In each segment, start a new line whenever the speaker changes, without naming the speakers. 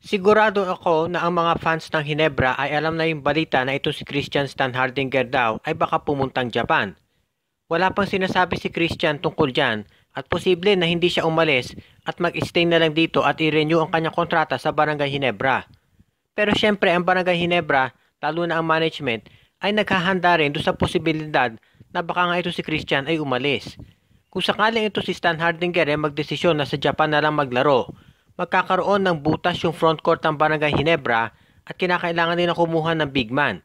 Sigurado ako na ang mga fans ng Hinebra ay alam na yung balita na ito si Christian Stan Hardinger daw ay baka pumuntang Japan. Wala pang sinasabi si Christian tungkol dyan at posible na hindi siya umalis at mag-stay na lang dito at i-renew ang kanyang kontrata sa Barangay Hinebra. Pero syempre ang Barangay Hinebra, lalo na ang management, ay naghahanda rin doon sa posibilidad na baka nga ito si Christian ay umalis. Kung sakaling ito si Stan Hardinger ay magdesisyon na sa Japan na lang maglaro, magkakaroon ng butas yung front court ng Barangay Hinebra at kinakailangan nila kumuha ng big man.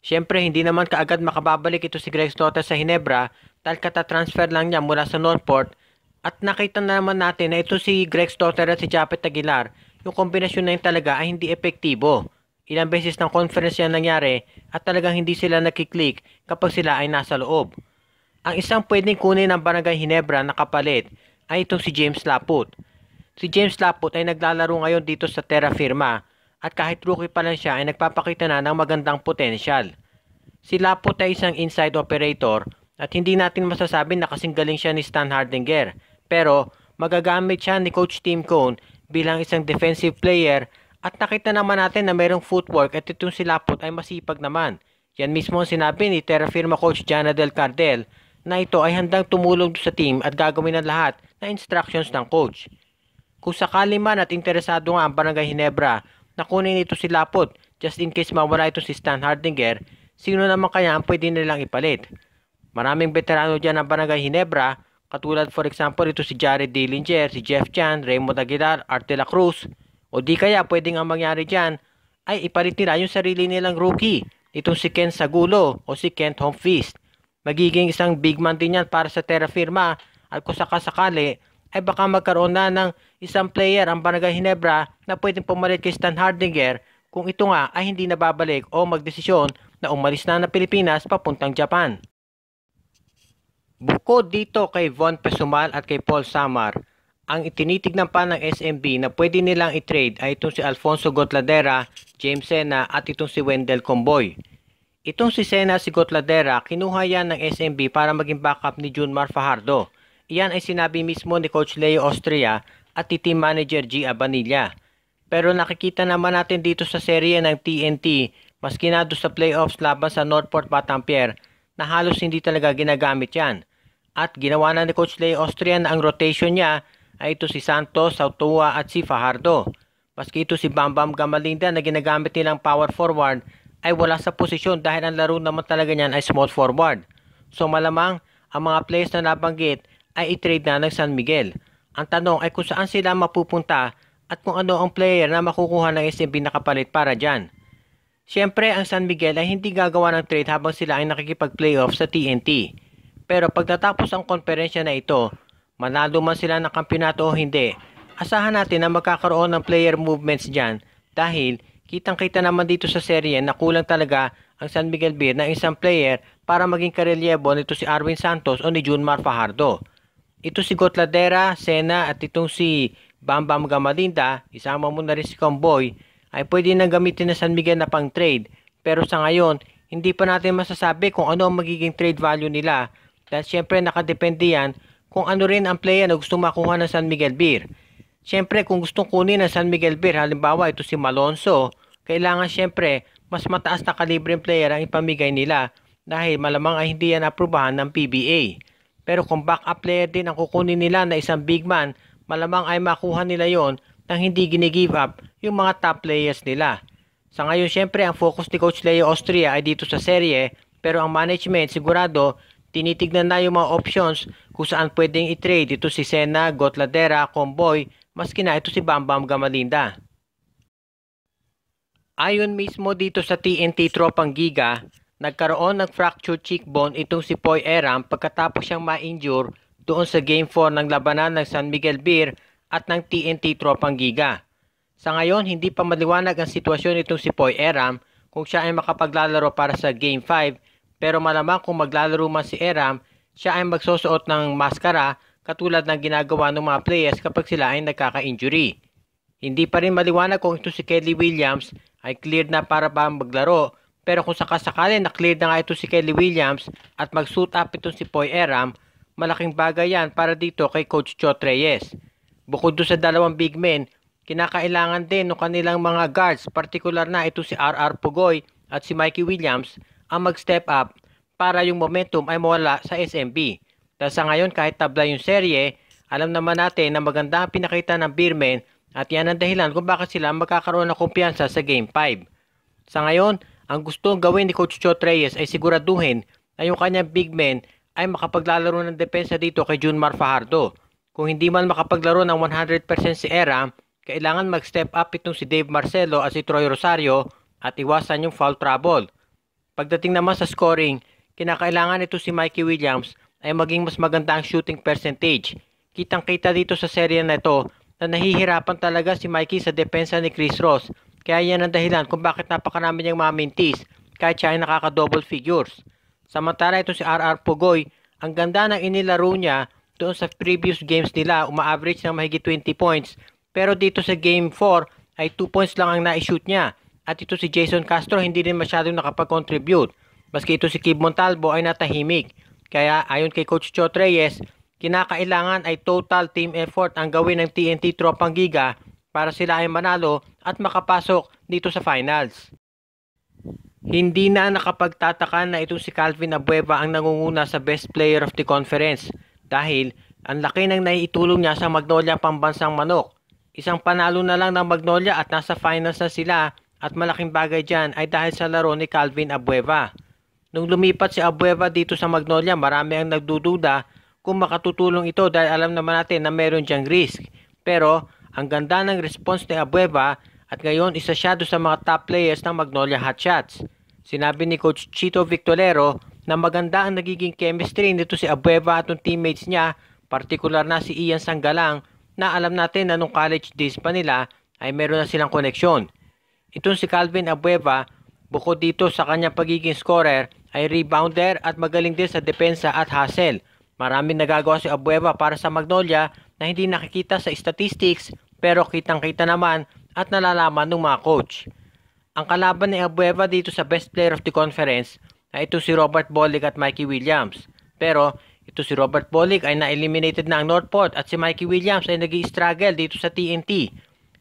Siyempre, hindi naman kaagad makababalik ito si Greg Stotter sa Hinebra dahil kata-transfer lang niya mula sa Northport at nakita na naman natin na ito si Greg Stotter at si Japet Aguilar, yung kombinasyon na yun talaga ay hindi epektibo. Ilang beses ng conference yan nangyari at talagang hindi sila nakiklik kapag sila ay nasa loob. Ang isang pwedeng kunin ng Barangay Hinebra na kapalit ay itong si James Laput. Si James Laput ay naglalaro ngayon dito sa Terra Firma at kahit rookie pa lang siya ay nagpapakita na ng magandang potensyal. Si Laput ay isang inside operator at hindi natin masasabi na kasing galing siya ni Stan Hardinger pero magagamit siya ni Coach Tim Cone bilang isang defensive player at nakita naman natin na mayroong footwork at itong si Laput ay masipag naman. Yan mismo ang sinabi ni Terra Firma Coach Jana Del Cardel na ito ay handang tumulong sa team at gagawin ang lahat na instructions ng coach. Kung sakali man at interesado nga ang Barangay Hinebra na kunin ito si Lapot just in case mawala ito si Stan Hardinger, sino naman kaya ang pwede nilang ipalit? Maraming veterano dyan ng Barangay Hinebra, katulad for example ito si Jared Dillinger, si Jeff Chan, Raymond Aguilar, Art de la Cruz, o di kaya pwedeng ang mangyari dyan ay ipalit nila yung sarili nilang rookie, itong si Ken Sagulo o si Kent Humphries. Magiging isang big man din yan para sa Terra Firma at kung sakasakali ay baka magkaroon na ng isang player ang Barangay Hinebra na pwedeng pumalit kay Stan Hardinger kung ito nga ay hindi nababalik o magdesisyon na umalis na ng Pilipinas papuntang Japan. Bukod dito kay Von Pesumal at kay Paul Samar, ang itinitignan pa ng SMB na pwede nilang i-trade ay itong si Alfonso Gotladera, James Sena at itong si Wendell Comboy. Itong si Sena si Gotladera kinuha yan ng SMB para maging backup ni Junmar Fajardo Iyan ay sinabi mismo ni Coach Leo Austria at team manager G. Abanilla. Pero nakikita naman natin dito sa serye ng TNT, maski na sa playoffs laban sa Northport Batampier, na halos hindi talaga ginagamit yan. At ginawa na ni Coach Leo Austria na ang rotation niya ay ito si Santos, Sautua at si Fajardo. Maski ito si Bambam Gamalinda na ginagamit nilang power forward ay wala sa posisyon dahil ang laro naman talaga niyan ay small forward. So malamang ang mga players na nabanggit ay i-trade na ng San Miguel. Ang tanong ay kung saan sila mapupunta at kung ano ang player na makukuha ng SMB na kapalit para dyan. Siyempre, ang San Miguel ay hindi gagawa ng trade habang sila ay nakikipag-playoff sa TNT. Pero pagtatapos ang konferensya na ito, manalo man sila ng kampyonato o hindi, asahan natin na magkakaroon ng player movements dyan dahil kitang-kita naman dito sa serye na kulang talaga ang San Miguel Beer ng isang player para maging karelyebo nito si Arwin Santos o ni Junmar Fajardo. Ito si Gotladera, Sena at itong si Bambam Gamalinda, isama mo na rin si Comboy, ay pwede na gamitin na San Miguel na pang trade. Pero sa ngayon, hindi pa natin masasabi kung ano ang magiging trade value nila dahil syempre nakadepende yan kung ano rin ang player na gusto makuha ng San Miguel Beer. Syempre kung gustong kunin ng San Miguel Beer, halimbawa ito si Malonzo, kailangan syempre mas mataas na kalibreng player ang ipamigay nila dahil malamang ay hindi yan aprubahan ng PBA. Pero kung backup player din ang kukunin nila na isang big man, malamang ay makuha nila yon nang hindi ginigive up yung mga top players nila. Sa ngayon, syempre, ang focus ni Coach Leo Austria ay dito sa serye, pero ang management sigurado tinitignan na yung mga options kung saan pwedeng i-trade ito si Sena, Gotladera, Comboy, maski na ito si Bambam Gamalinda. Ayon mismo dito sa TNT Tropang Giga, Nagkaroon ng fractured cheekbone itong si Poy Eram pagkatapos siyang ma-injure doon sa Game 4 ng labanan ng San Miguel Beer at ng TNT Tropang Giga. Sa ngayon, hindi pa maliwanag ang sitwasyon itong si Poy Eram kung siya ay makapaglalaro para sa Game 5 pero malamang kung maglalaro man si Eram, siya ay magsusuot ng maskara katulad ng ginagawa ng mga players kapag sila ay nagkaka-injury. Hindi pa rin maliwanag kung ito si Kelly Williams ay cleared na para ba maglaro pero kung sakasakali na clear na nga ito si Kelly Williams at mag-suit up ito si Poy Eram, malaking bagay yan para dito kay Coach Chot Reyes. Bukod doon sa dalawang big men, kinakailangan din ng kanilang mga guards, partikular na ito si RR Pugoy at si Mikey Williams, ang mag-step up para yung momentum ay mawala sa SMB. Dahil sa ngayon kahit tabla yung serye, alam naman natin na maganda ang pinakita ng Beermen at yan ang dahilan kung bakit sila magkakaroon ng kumpiyansa sa Game 5. Sa ngayon, ang gustong gawin ni Coach Chot Reyes ay siguraduhin na yung kanyang big men ay makapaglalaro ng depensa dito kay Junmar Fajardo. Kung hindi man makapaglaro ng 100% si Era, kailangan mag-step up itong si Dave Marcelo at si Troy Rosario at iwasan yung foul trouble. Pagdating naman sa scoring, kinakailangan ito si Mikey Williams ay maging mas maganda ang shooting percentage. Kitang-kita dito sa serye na ito na nahihirapan talaga si Mikey sa depensa ni Chris Ross. Kaya yan ang dahilan kung bakit napakarami niyang mga mintis kahit siya ay nakaka-double figures. Samantala ito si RR Pugoy, ang ganda ng inilaro niya doon sa previous games nila, uma-average ng mahigit 20 points pero dito sa game 4 ay 2 points lang ang na-shoot niya. At ito si Jason Castro hindi din masyadong nakapag-contribute. Maski ito si Kib Montalvo ay natahimik. Kaya ayon kay Coach Chot Reyes, kinakailangan ay total team effort ang gawin ng TNT Tropang Giga para sila ay manalo at makapasok dito sa finals. Hindi na nakapagtataka na itong si Calvin Abueva ang nangunguna sa best player of the conference dahil ang laki ng naiitulong niya sa Magnolia Pambansang Manok Isang panalo na lang ng Magnolia at nasa finals na sila at malaking bagay dyan ay dahil sa laro ni Calvin Abueva. Nung lumipat si Abueva dito sa Magnolia, marami ang nagdududa kung makatutulong ito dahil alam naman natin na meron diyang risk. Pero ang ganda ng response ni Abueva at ngayon isa siya sa mga top players ng Magnolia Hotshots. Sinabi ni Coach Chito Victorero na maganda ang nagiging chemistry nito si Abueva at ng teammates niya, partikular na si Ian Sanggalang na alam natin na nung college days pa nila ay meron na silang koneksyon. Itong si Calvin Abueva, bukod dito sa kanyang pagiging scorer, ay rebounder at magaling din sa depensa at hustle. Maraming nagagawa si Abueva para sa Magnolia na hindi nakikita sa statistics pero kitang-kita naman at nalalaman ng mga coach. Ang kalaban ni Abueva dito sa best player of the conference ay ito si Robert Bolick at Mikey Williams. Pero ito si Robert Bolick ay na-eliminated na ang Northport at si Mikey Williams ay nag struggle dito sa TNT.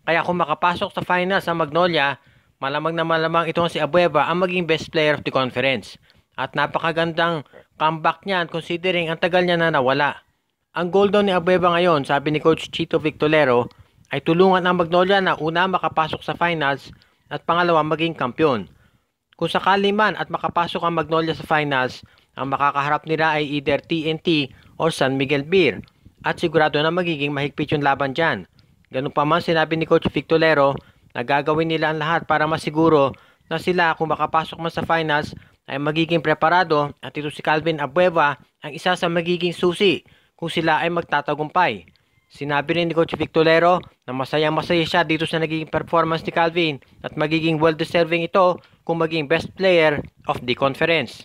Kaya kung makapasok sa finals sa Magnolia, malamang na malamang itong si Abueva ang maging best player of the conference. At napakagandang comeback niyan considering ang tagal niya na nawala. Ang goal daw ni Abueva ngayon, sabi ni Coach Chito Victolero, ay tulungan ang Magnolia na una makapasok sa finals at pangalawa maging kampiyon. Kung sakali man at makapasok ang Magnolia sa finals, ang makakaharap nila ay either TNT or San Miguel Beer at sigurado na magiging mahigpit yung laban dyan. Ganun pa man sinabi ni Coach Victolero na gagawin nila ang lahat para masiguro na sila kung makapasok man sa finals ay magiging preparado at ito si Calvin Abueva ang isa sa magiging susi kung sila ay magtatagumpay. Sinabi rin ni Coach Victolero na masayang masaya siya dito sa nagiging performance ni Calvin at magiging well-deserving ito kung maging best player of the conference.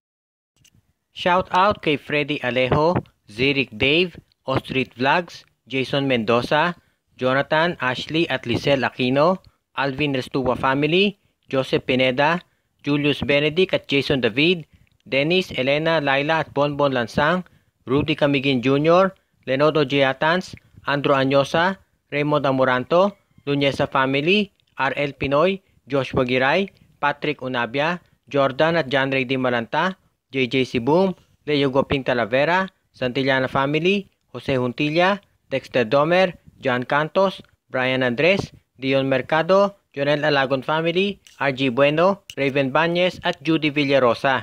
Shout out kay Freddy Alejo, Zirik Dave, Ostreet Vlogs, Jason Mendoza, Jonathan, Ashley at Lisel Aquino, Alvin Restua Family, Joseph Pineda, Julius Benedict at Jason David, Dennis, Elena, Laila at Bonbon Lansang, Rudy Camigin Jr., Lenodo Giatans, Andrew Anyosa, Raymond Amoranto, Lunesa Family, RL Pinoy, Joshua Giray, Patrick Unabia, Jordan at John Ray Di Malanta, JJ Sibum, Leo Goping Talavera, Santillana Family, Jose Juntilla, Dexter Domer, John Cantos, Brian Andres, Dion Mercado, Jonel Alagon Family, RG Bueno, Raven Banyes at Judy Villarosa.